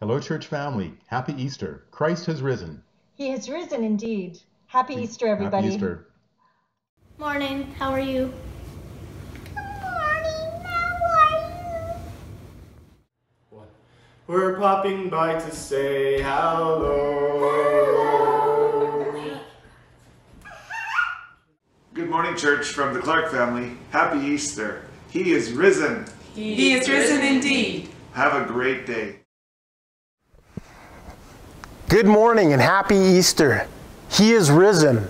Hello, church family. Happy Easter. Christ has risen. He has risen indeed. Happy Easter, everybody. Happy Easter. Morning, how are you? Good morning. How are you? We're popping by to say hello. Good morning, church, from the Clark family. Happy Easter. He is risen. He is risen indeed. Have a great day. Good morning and happy Easter. He is risen.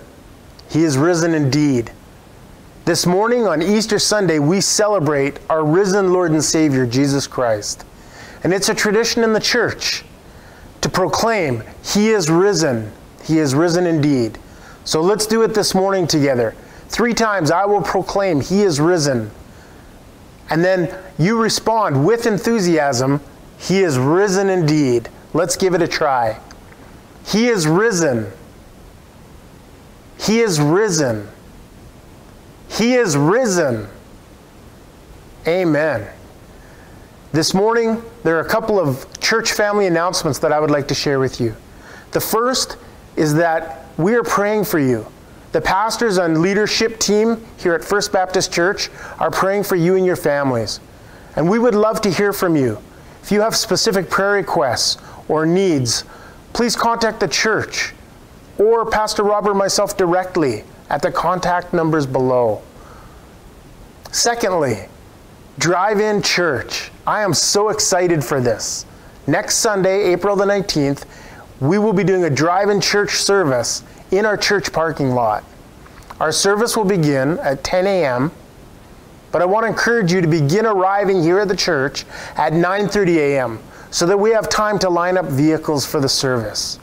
He is risen indeed. This morning on Easter Sunday, we celebrate our risen Lord and Savior, Jesus Christ. And it's a tradition in the church to proclaim, He is risen. He is risen indeed. So let's do it this morning together. Three times I will proclaim, He is risen. And then you respond with enthusiasm, He is risen indeed. Let's give it a try. He is risen. He is risen. He is risen. Amen. This morning, there are a couple of church family announcements that I would like to share with you. The first is that we are praying for you. The pastors and leadership team here at First Baptist Church are praying for you and your families. And we would love to hear from you. If you have specific prayer requests or needs, please contact the church or Pastor Robert myself directly at the contact numbers below. Secondly, Drive In Church. I am so excited for this. Next Sunday, April the 19th, we will be doing a drive in church service in our church parking lot. Our service will begin at 10 a.m., but I want to encourage you to begin arriving here at the church at 9:30 a.m. so that we have time to line up vehicles for the service.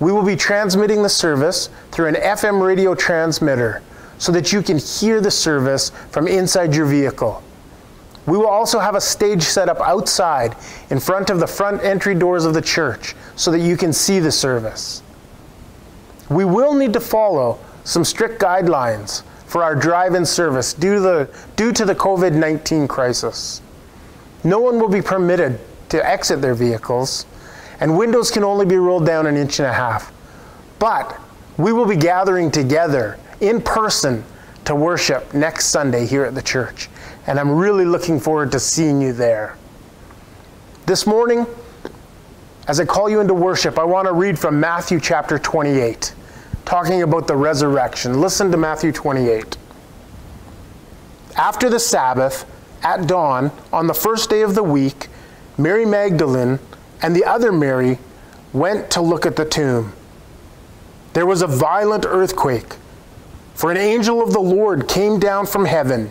We will be transmitting the service through an FM radio transmitter so that you can hear the service from inside your vehicle. We will also have a stage set up outside in front of the front entry doors of the church so that you can see the service. We will need to follow some strict guidelines for our drive in service due to the, due to the COVID 19 crisis. No one will be permitted to exit their vehicles, and windows can only be rolled down an inch and a half. But we will be gathering together in person to worship next Sunday here at the church and I'm really looking forward to seeing you there. This morning, as I call you into worship, I want to read from Matthew chapter 28, talking about the resurrection. Listen to Matthew 28. After the Sabbath, at dawn, on the first day of the week, Mary Magdalene and the other Mary went to look at the tomb. There was a violent earthquake, for an angel of the Lord came down from heaven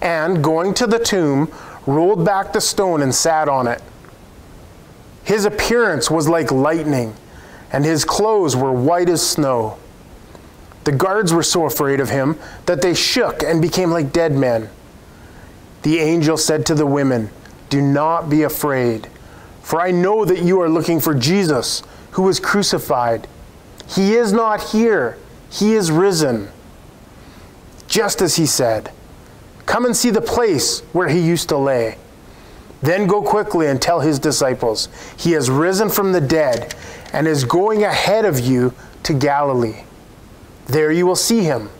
and, going to the tomb, rolled back the stone and sat on it. His appearance was like lightning, and his clothes were white as snow. The guards were so afraid of him that they shook and became like dead men. The angel said to the women, Do not be afraid, for I know that you are looking for Jesus, who was crucified. He is not here, he is risen. Just as he said. Come and see the place where he used to lay. Then go quickly and tell his disciples, He has risen from the dead and is going ahead of you to Galilee. There you will see him.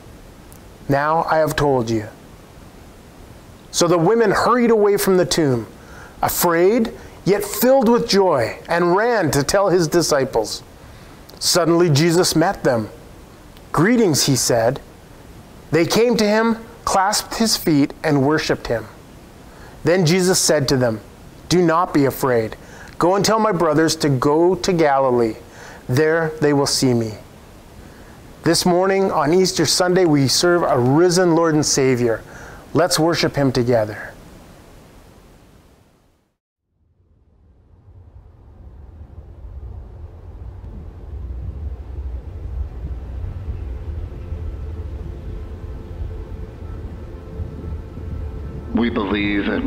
Now I have told you. So the women hurried away from the tomb, afraid, yet filled with joy, and ran to tell his disciples. Suddenly Jesus met them. Greetings, he said. They came to him clasped his feet, and worshiped him. Then Jesus said to them, Do not be afraid. Go and tell my brothers to go to Galilee. There they will see me. This morning on Easter Sunday, we serve a risen Lord and Savior. Let's worship him together. We believe in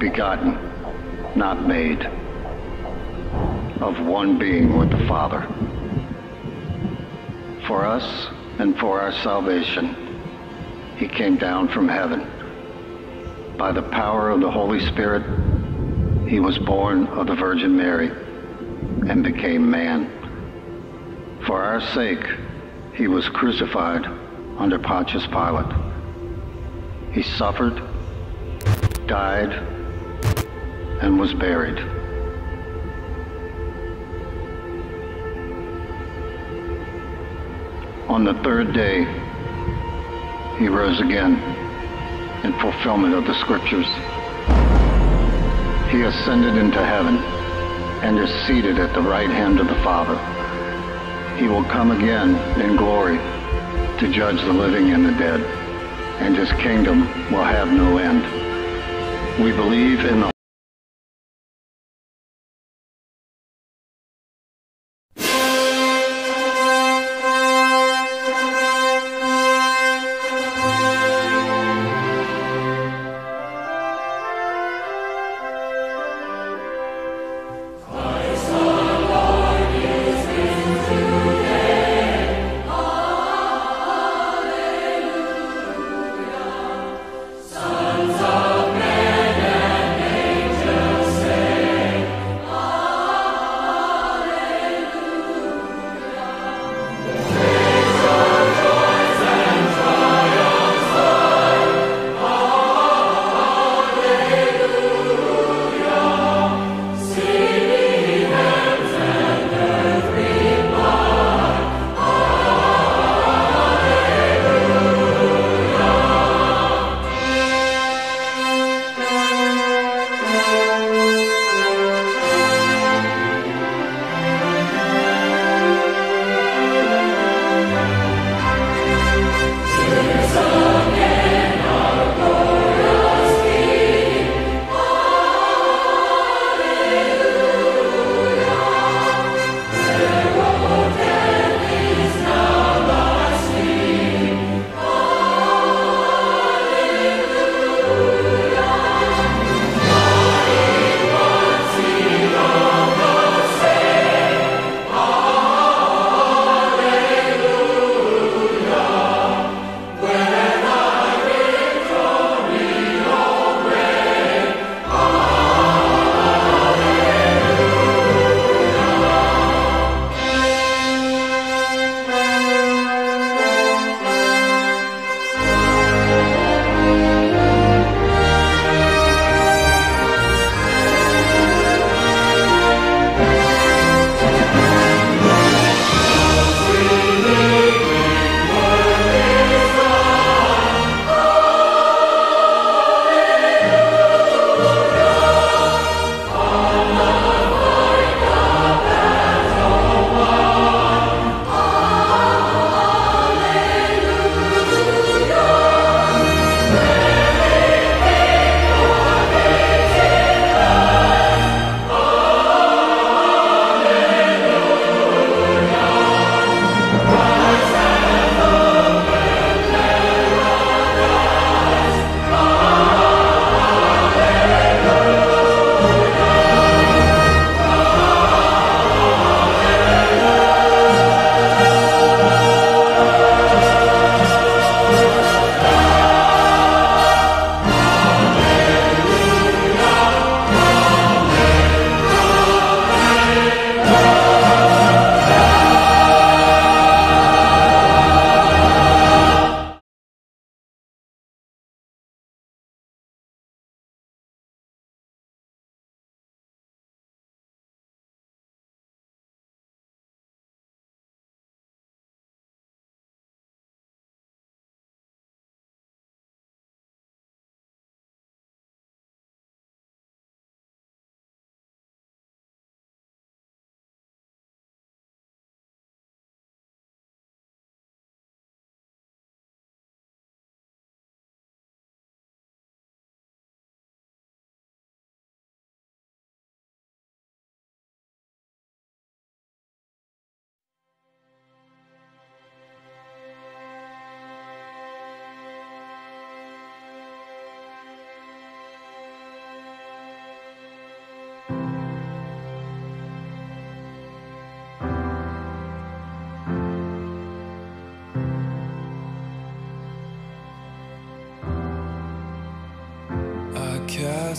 begotten, not made, of one being with the Father. For us and for our salvation, he came down from heaven. By the power of the Holy Spirit, he was born of the Virgin Mary and became man. For our sake, he was crucified under Pontius Pilate. He suffered, died, and was buried. On the third day, he rose again in fulfillment of the scriptures. He ascended into heaven and is seated at the right hand of the Father. He will come again in glory to judge the living and the dead, and his kingdom will have no end. We believe in the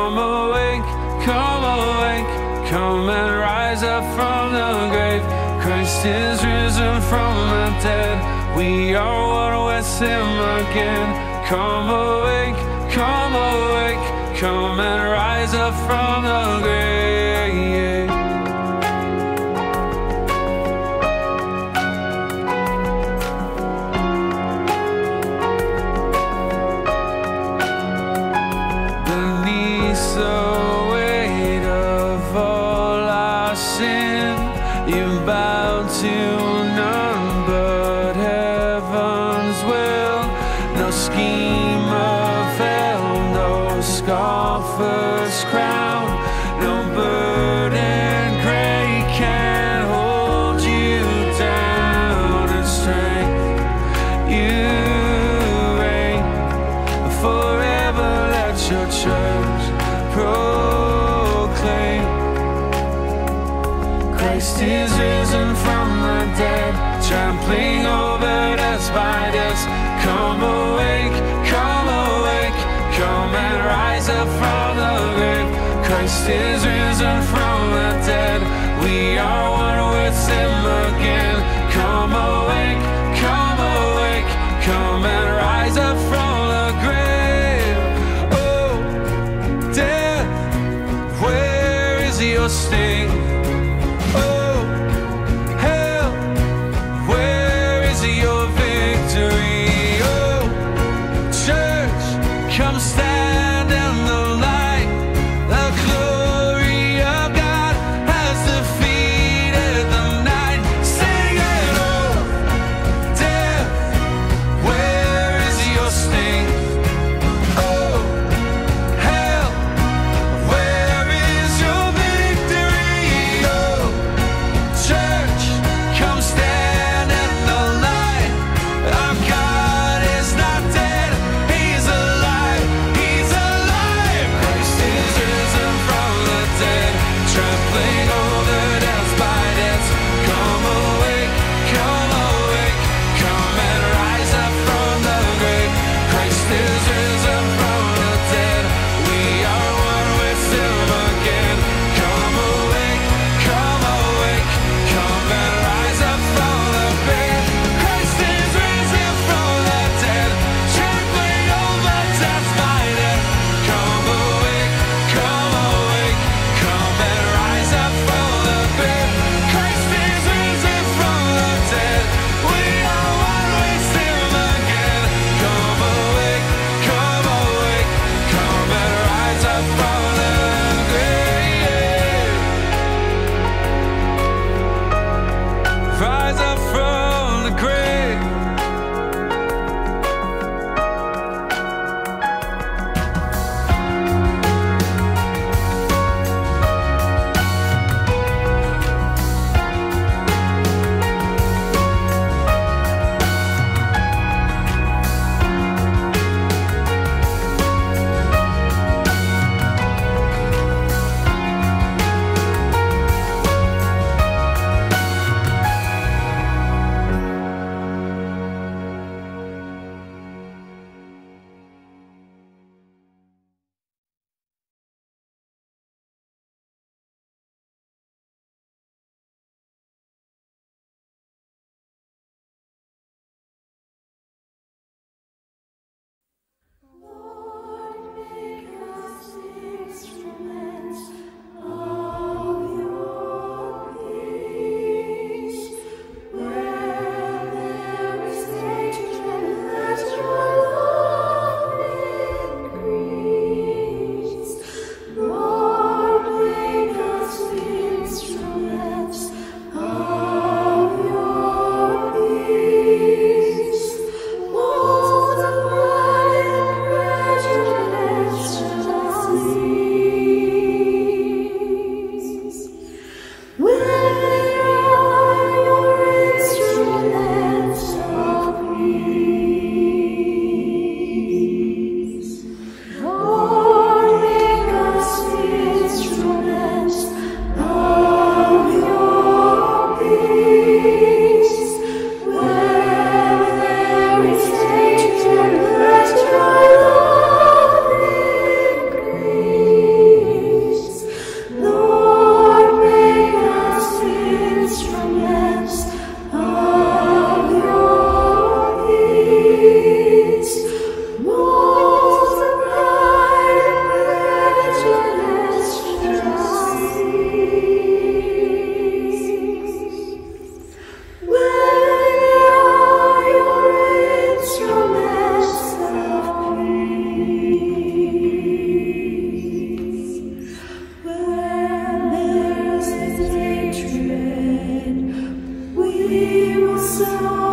Come awake, come awake, come and rise up from the grave. Christ is risen from the dead. We are one with him again. Come awake, come awake, come and rise up from the grave. sting. sound.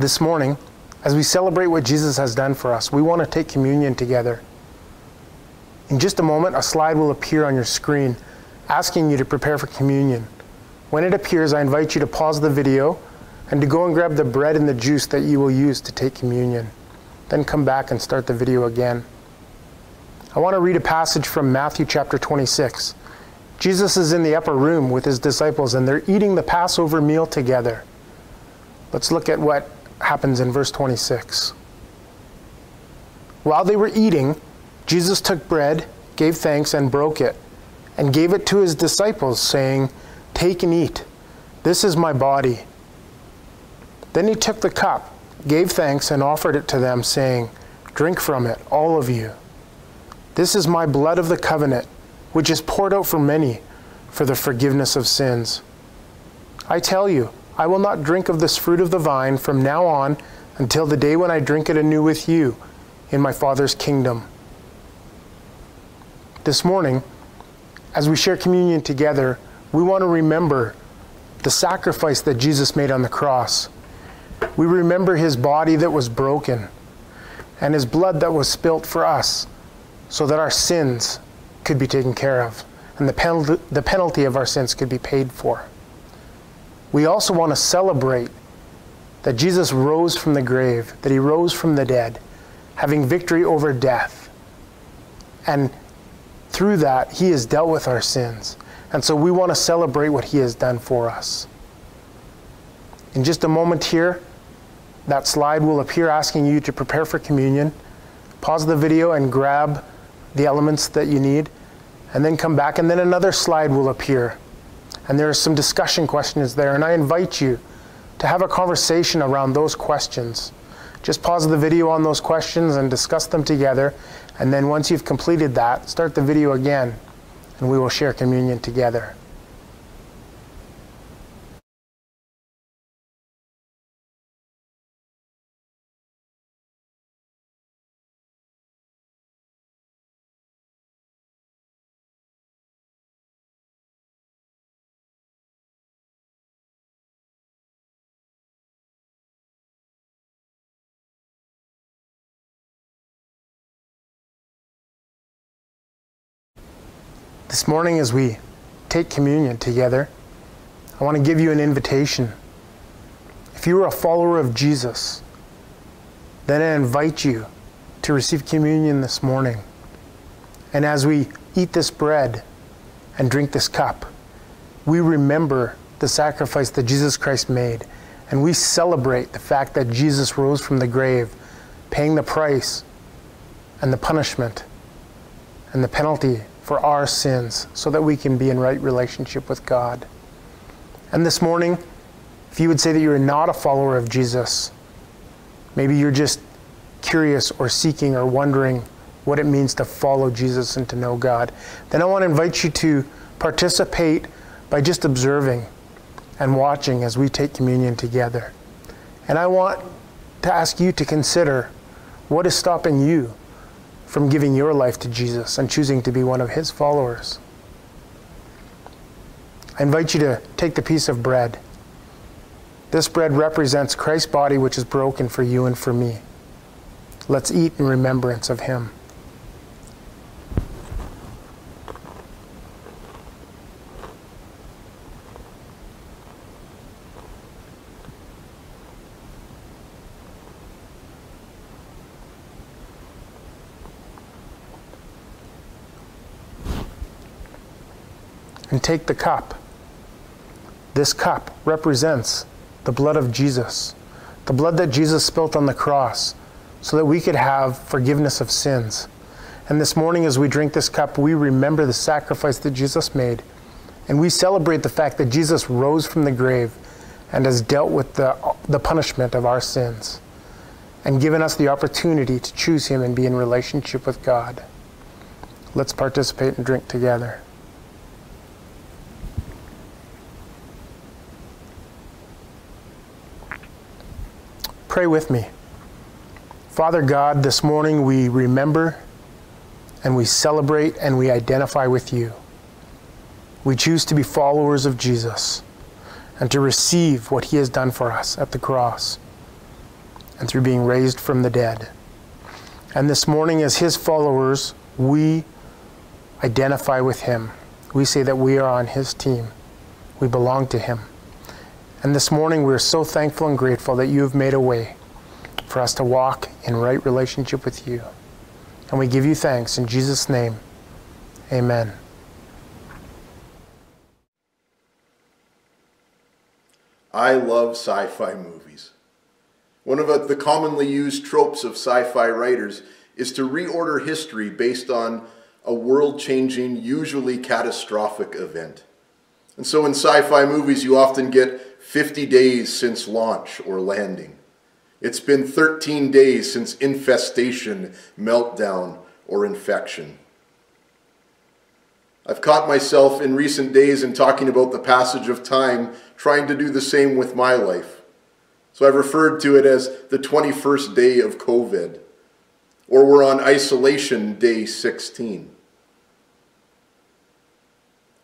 This morning, as we celebrate what Jesus has done for us, we want to take communion together. In just a moment, a slide will appear on your screen asking you to prepare for communion. When it appears, I invite you to pause the video and to go and grab the bread and the juice that you will use to take communion. Then come back and start the video again. I want to read a passage from Matthew chapter 26. Jesus is in the upper room with his disciples and they're eating the Passover meal together. Let's look at what happens in verse 26. While they were eating, Jesus took bread, gave thanks, and broke it, and gave it to his disciples, saying, Take and eat. This is my body. Then he took the cup, gave thanks, and offered it to them, saying, Drink from it, all of you. This is my blood of the covenant, which is poured out for many for the forgiveness of sins. I tell you, I will not drink of this fruit of the vine from now on until the day when I drink it anew with you in my Father's kingdom. This morning, as we share communion together, we want to remember the sacrifice that Jesus made on the cross. We remember his body that was broken and his blood that was spilt for us so that our sins could be taken care of and the penalty, the penalty of our sins could be paid for. We also want to celebrate that Jesus rose from the grave, that he rose from the dead, having victory over death. And through that, he has dealt with our sins. And so we want to celebrate what he has done for us. In just a moment here, that slide will appear asking you to prepare for communion. Pause the video and grab the elements that you need, and then come back, and then another slide will appear. And there are some discussion questions there, and I invite you to have a conversation around those questions. Just pause the video on those questions and discuss them together. And then once you've completed that, start the video again, and we will share communion together. This morning, as we take communion together, I want to give you an invitation. If you are a follower of Jesus, then I invite you to receive communion this morning. And as we eat this bread and drink this cup, we remember the sacrifice that Jesus Christ made. And we celebrate the fact that Jesus rose from the grave, paying the price and the punishment and the penalty for our sins so that we can be in right relationship with God. And this morning, if you would say that you're not a follower of Jesus, maybe you're just curious or seeking or wondering what it means to follow Jesus and to know God, then I want to invite you to participate by just observing and watching as we take communion together. And I want to ask you to consider what is stopping you from giving your life to Jesus and choosing to be one of his followers. I invite you to take the piece of bread. This bread represents Christ's body, which is broken for you and for me. Let's eat in remembrance of him. And take the cup. This cup represents the blood of Jesus, the blood that Jesus spilt on the cross, so that we could have forgiveness of sins. And this morning, as we drink this cup, we remember the sacrifice that Jesus made. And we celebrate the fact that Jesus rose from the grave and has dealt with the, the punishment of our sins and given us the opportunity to choose Him and be in relationship with God. Let's participate and drink together. Pray with me. Father God, this morning we remember and we celebrate and we identify with you. We choose to be followers of Jesus and to receive what he has done for us at the cross and through being raised from the dead. And this morning, as his followers, we identify with him. We say that we are on his team, we belong to him. And this morning, we're so thankful and grateful that you have made a way for us to walk in right relationship with you. And we give you thanks in Jesus' name. Amen. I love sci fi movies. One of the commonly used tropes of sci fi writers is to reorder history based on a world changing, usually catastrophic event. And so in sci fi movies, you often get 50 days since launch or landing. It's been 13 days since infestation, meltdown, or infection. I've caught myself in recent days in talking about the passage of time, trying to do the same with my life. So I've referred to it as the 21st day of COVID, or we're on isolation day 16.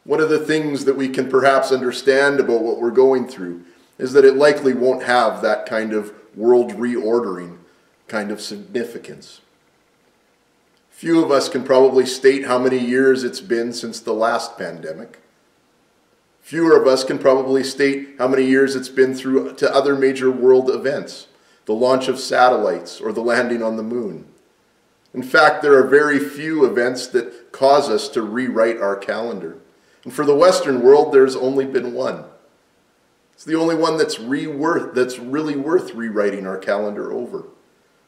One of the things that we can perhaps understand about what we're going through is that it likely won't have that kind of world reordering kind of significance. Few of us can probably state how many years it's been since the last pandemic. Fewer of us can probably state how many years it's been through to other major world events, the launch of satellites or the landing on the moon. In fact, there are very few events that cause us to rewrite our calendar. And for the Western world, there's only been one. It's the only one that's, re worth, that's really worth rewriting our calendar over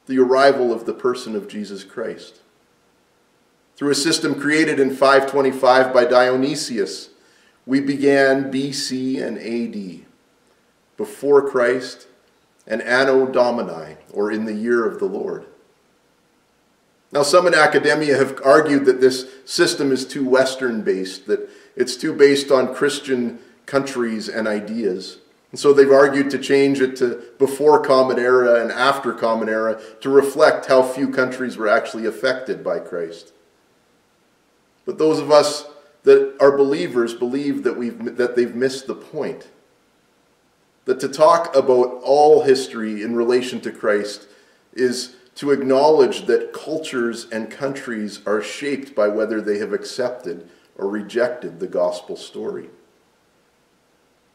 the arrival of the person of Jesus Christ. Through a system created in 525 by Dionysius, we began BC and AD, before Christ, and Anno Domini, or in the year of the Lord. Now, some in academia have argued that this system is too Western based, that it's too based on Christian countries and ideas. And so they've argued to change it to before Common Era and after Common Era to reflect how few countries were actually affected by Christ. But those of us that are believers believe that, we've, that they've missed the point. That to talk about all history in relation to Christ is to acknowledge that cultures and countries are shaped by whether they have accepted or rejected the gospel story.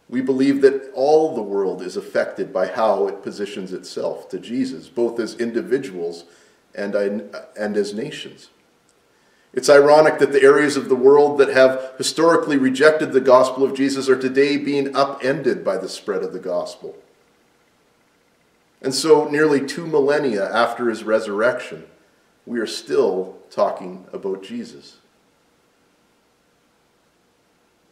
We believe that all the world is affected by how it positions itself to Jesus, both as individuals and, and as nations. It's ironic that the areas of the world that have historically rejected the gospel of Jesus are today being upended by the spread of the gospel. And so, nearly two millennia after his resurrection, we are still talking about Jesus.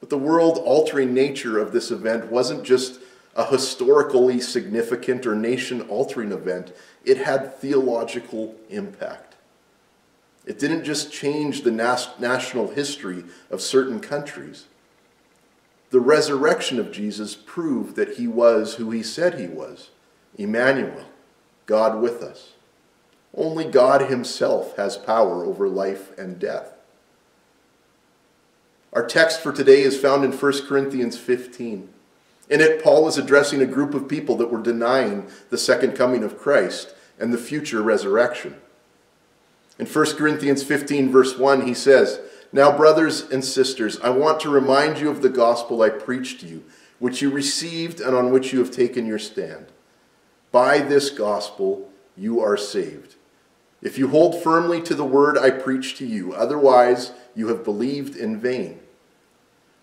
But the world altering nature of this event wasn't just a historically significant or nation altering event, it had theological impact. It didn't just change the nas- national history of certain countries. The resurrection of Jesus proved that he was who he said he was Emmanuel, God with us. Only God himself has power over life and death. Our text for today is found in 1 Corinthians 15. In it, Paul is addressing a group of people that were denying the second coming of Christ and the future resurrection. In 1 Corinthians 15, verse 1, he says, Now, brothers and sisters, I want to remind you of the gospel I preached to you, which you received and on which you have taken your stand. By this gospel you are saved. If you hold firmly to the word I preached to you, otherwise you have believed in vain.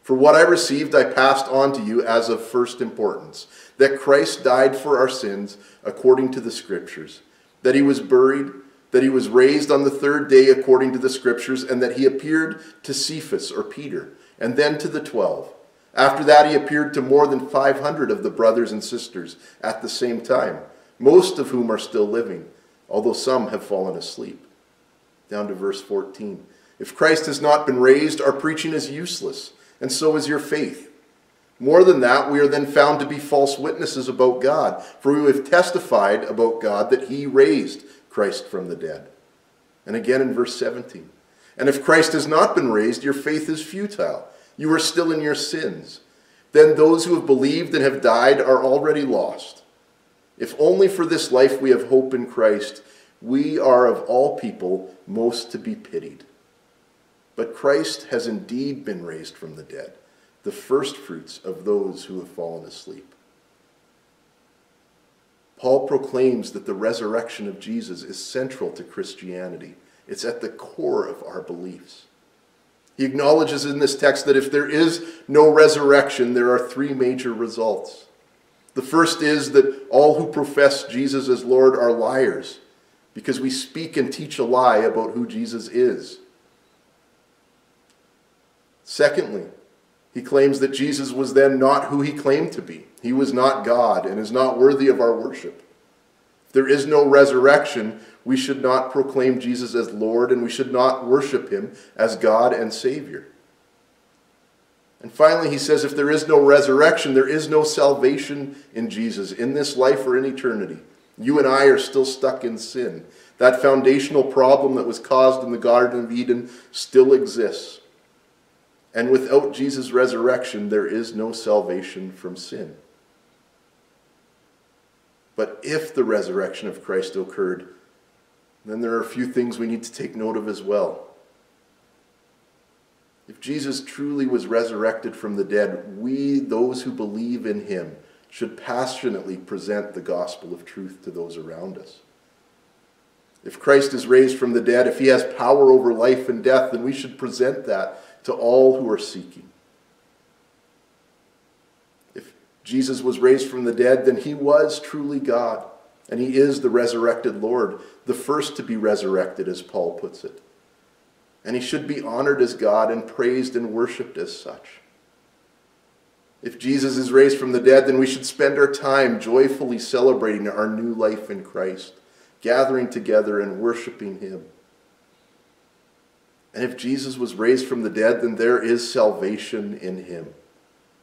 For what I received, I passed on to you as of first importance that Christ died for our sins according to the Scriptures, that he was buried, that he was raised on the third day according to the Scriptures, and that he appeared to Cephas or Peter, and then to the twelve. After that, he appeared to more than 500 of the brothers and sisters at the same time, most of whom are still living, although some have fallen asleep. Down to verse 14. If Christ has not been raised, our preaching is useless and so is your faith. More than that, we are then found to be false witnesses about God, for we have testified about God that he raised Christ from the dead. And again in verse 17. And if Christ has not been raised, your faith is futile. You are still in your sins. Then those who have believed and have died are already lost. If only for this life we have hope in Christ, we are of all people most to be pitied. But Christ has indeed been raised from the dead, the firstfruits of those who have fallen asleep. Paul proclaims that the resurrection of Jesus is central to Christianity. It's at the core of our beliefs. He acknowledges in this text that if there is no resurrection, there are three major results. The first is that all who profess Jesus as Lord are liars because we speak and teach a lie about who Jesus is. Secondly, he claims that Jesus was then not who he claimed to be. He was not God and is not worthy of our worship. If there is no resurrection, we should not proclaim Jesus as Lord and we should not worship him as God and Savior. And finally, he says if there is no resurrection, there is no salvation in Jesus, in this life or in eternity. You and I are still stuck in sin. That foundational problem that was caused in the Garden of Eden still exists. And without Jesus' resurrection, there is no salvation from sin. But if the resurrection of Christ occurred, then there are a few things we need to take note of as well. If Jesus truly was resurrected from the dead, we, those who believe in him, should passionately present the gospel of truth to those around us. If Christ is raised from the dead, if he has power over life and death, then we should present that to all who are seeking. If Jesus was raised from the dead, then he was truly God, and he is the resurrected Lord, the first to be resurrected, as Paul puts it. And he should be honored as God and praised and worshiped as such. If Jesus is raised from the dead, then we should spend our time joyfully celebrating our new life in Christ, gathering together and worshiping him. And if Jesus was raised from the dead, then there is salvation in him.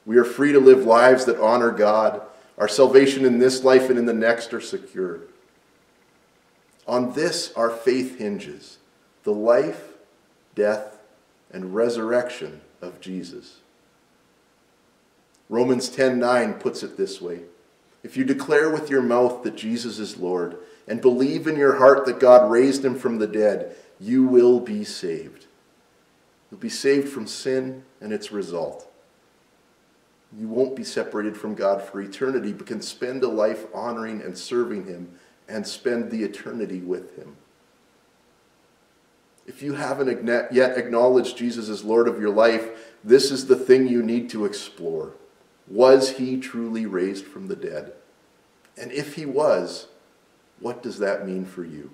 We are free to live lives that honor God. Our salvation in this life and in the next are secure. On this, our faith hinges the life, death, and resurrection of Jesus. Romans 10:9 puts it this way: If you declare with your mouth that Jesus is Lord and believe in your heart that God raised him from the dead, you will be saved. You'll be saved from sin and its result. You won't be separated from God for eternity, but can spend a life honoring and serving Him and spend the eternity with Him. If you haven't yet acknowledged Jesus as Lord of your life, this is the thing you need to explore. Was He truly raised from the dead? And if He was, what does that mean for you?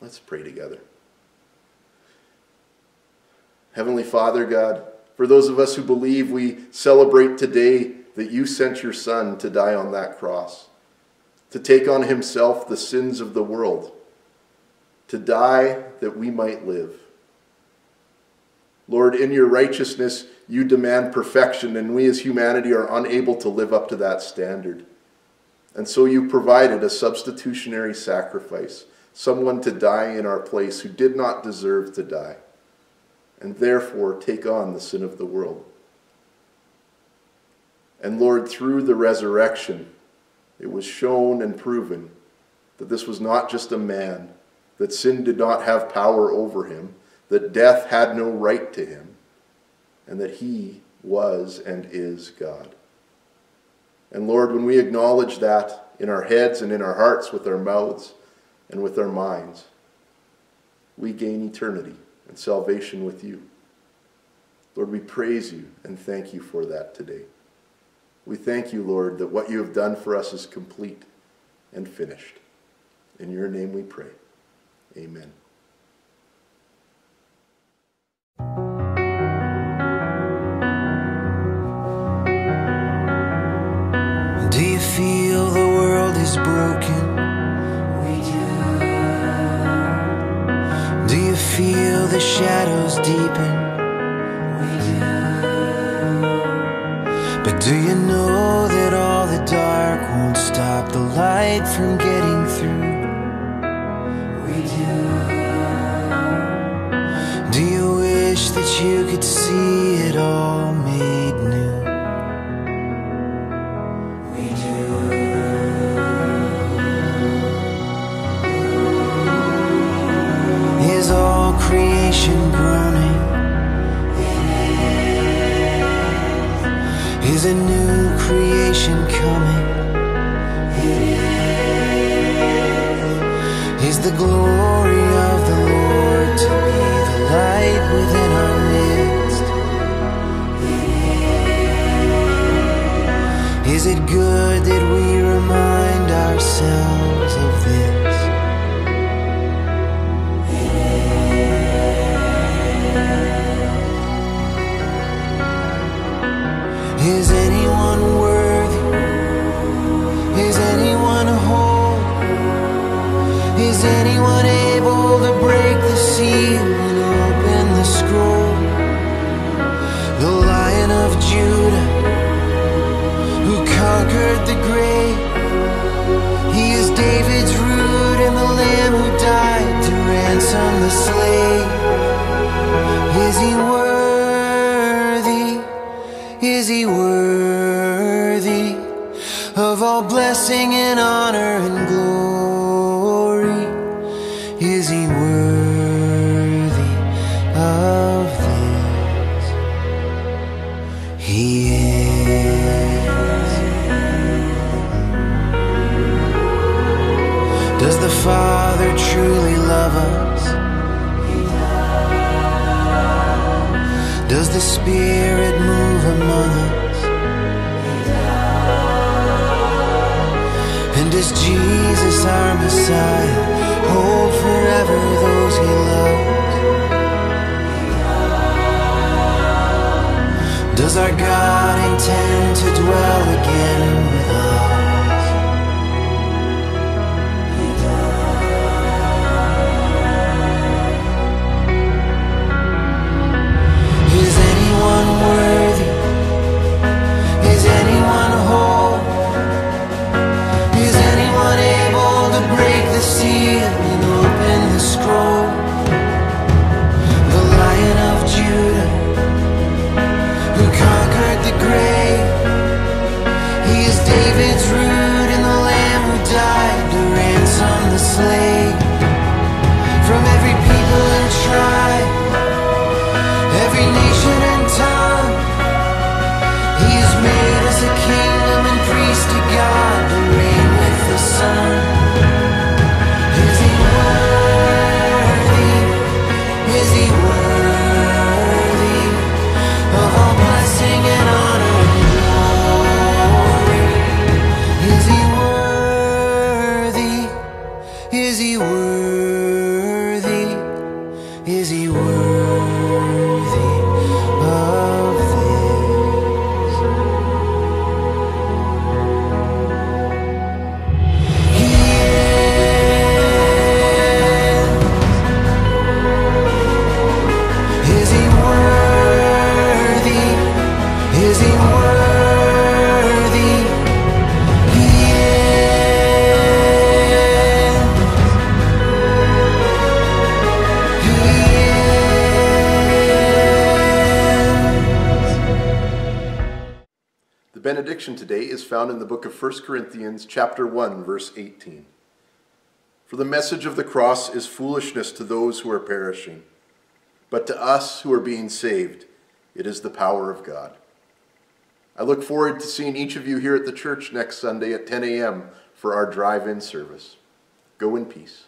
Let's pray together. Heavenly Father, God, for those of us who believe, we celebrate today that you sent your Son to die on that cross, to take on himself the sins of the world, to die that we might live. Lord, in your righteousness, you demand perfection, and we as humanity are unable to live up to that standard. And so you provided a substitutionary sacrifice, someone to die in our place who did not deserve to die and therefore take on the sin of the world. And Lord, through the resurrection, it was shown and proven that this was not just a man, that sin did not have power over him, that death had no right to him, and that he was and is God. And Lord, when we acknowledge that in our heads and in our hearts, with our mouths and with our minds, we gain eternity and salvation with you. Lord, we praise you and thank you for that today. We thank you, Lord, that what you have done for us is complete and finished. In your name we pray. Amen. Do you feel the world is broken? The shadows deepen? We do. But do you know that all the dark won't stop the light from getting through? We do. Do you wish that you could see it all made creation coming? Is the glory of the Lord to be the light within our midst? Is it good that we remind ourselves worthy of all blessing and honor found in the book of 1 Corinthians chapter 1 verse 18. For the message of the cross is foolishness to those who are perishing, but to us who are being saved, it is the power of God. I look forward to seeing each of you here at the church next Sunday at 10 a.m. for our drive-in service. Go in peace.